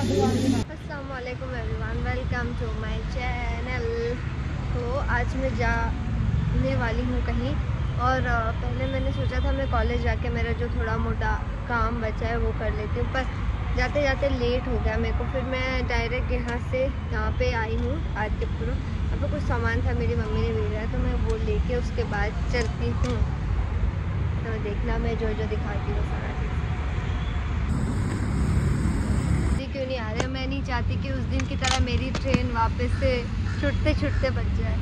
Everyone welcome to channel तो आज मैं जाने वाली हूँ कहीं। और पहले मैंने सोचा था मैं कॉलेज जाके मेरा जो थोड़ा मोटा काम बचा है वो कर लेती हूँ, पर जाते जाते लेट हो गया मेरे को। फिर मैं डायरेक्ट यहाँ से यहाँ पे आई हूँ आदित्यपुर अब कुछ सामान था मेरी मम्मी ने भेजा तो मैं वो लेके उसके बाद चलती हूँ। तो देखना मैं जो जो दिखाती हूँ सारा क्यों नहीं आ रहे मैं नहीं चाहती कि उस दिन की तरह मेरी ट्रेन वापस से छुटते छुटते बच जाए।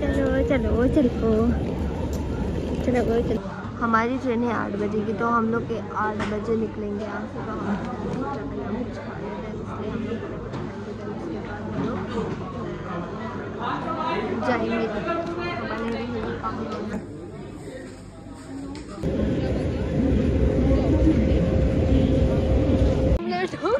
चलो चलो चलो चलो हमारी ट्रेन है आठ बजे की तो हम लोग आठ बजे निकलेंगे यहाँ से तो हम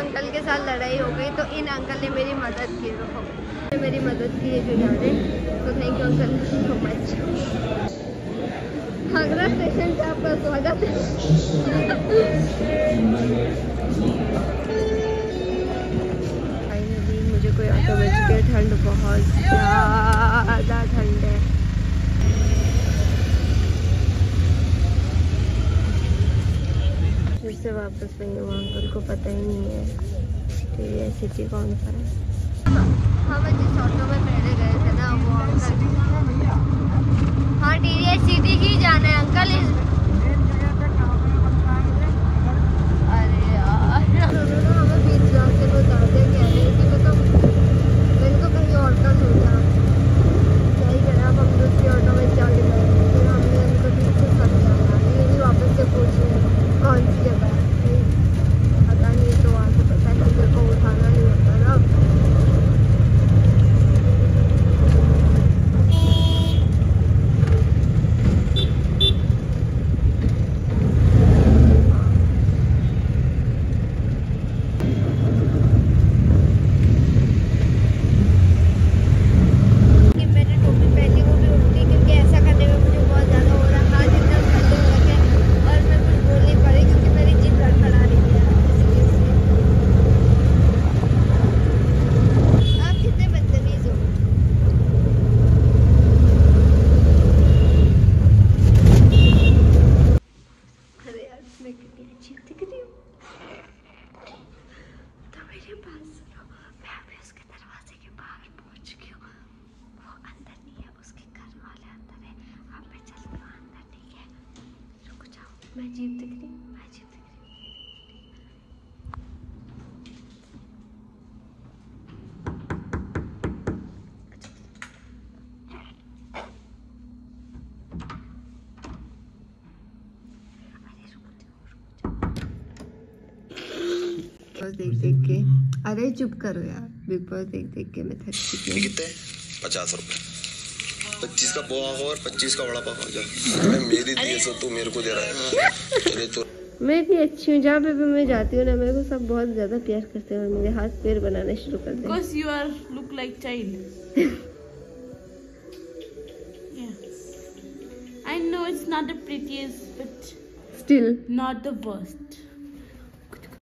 अंकल के साथ लड़ाई हो गई तो इन अंकल ने मेरी मदद की देखो मेरी मदद की है जो जाने तो thank you uncle so much Agra station से आपका स्वागत है। ठंड बहुत ज़्यादा ठंड है। से वापस नहीं हुआ अंकल को पता ही नहीं है कि ये सिटी कौन सा है हम जिस ऑटो में पहले गए थे ना वो अंकल हाँ टी सिटी ही जाना है अंकल इस अरे यार हमें बीच गाँव से बता दे कह रहे कि मतलब मैंने तो कहीं और का सोचा क्या ही करें अब हम दूसरी ऑटो में जाके गए फिर हमने उनको पीछे कर दिया ये भी वापस से पूछ रहे हैं कौन सी जगह है पता नहीं तो वहाँ से पता नहीं मेरे को उठाना नहीं होता ना कि मैंने टोपी पहनी वो भी उल्टी क्योंकि ऐसा करने में मुझे बहुत ज़्यादा हो रहा हाथ इतना फैलने लगे और मैं कुछ बोल नहीं पा रही क्योंकि मेरी जीभ लड़खड़ा रही है आप कितने बदतमीज हो अरे यार मैं कितनी अच्छी दिख रही हूँ तो मेरे पास सुनो मैं अभी उसके दरवाजे के बाहर पहुँच चुकी हूँ वो अंदर नहीं है उसके घर वाले अंदर है अब मैं चलती हूँ अंदर ठीक है रुक जाओ मैं जीप दिख रही हूँ मैं जीप दिख देख देख के। अरे चुप करो यार। बिग बॉस देख देख के मैं थक चुकी हूँ। कितने? पचास रुपए। पच्चीस का पोहा हो और पच्चीस का वड़ा पाव हो जा मेरी दी सो तू मेरे को दे रहा है चले तो मैं इतनी अच्छी हूँ जहाँ पे भी मैं जाती हूँ ना मेरे को सब बहुत ज़्यादा प्यार करते हैं और मेरे हाथ पैर बनाने शुरू कर देते हैं look like child. yeah. I know it's not the prettiest, but still not the worst.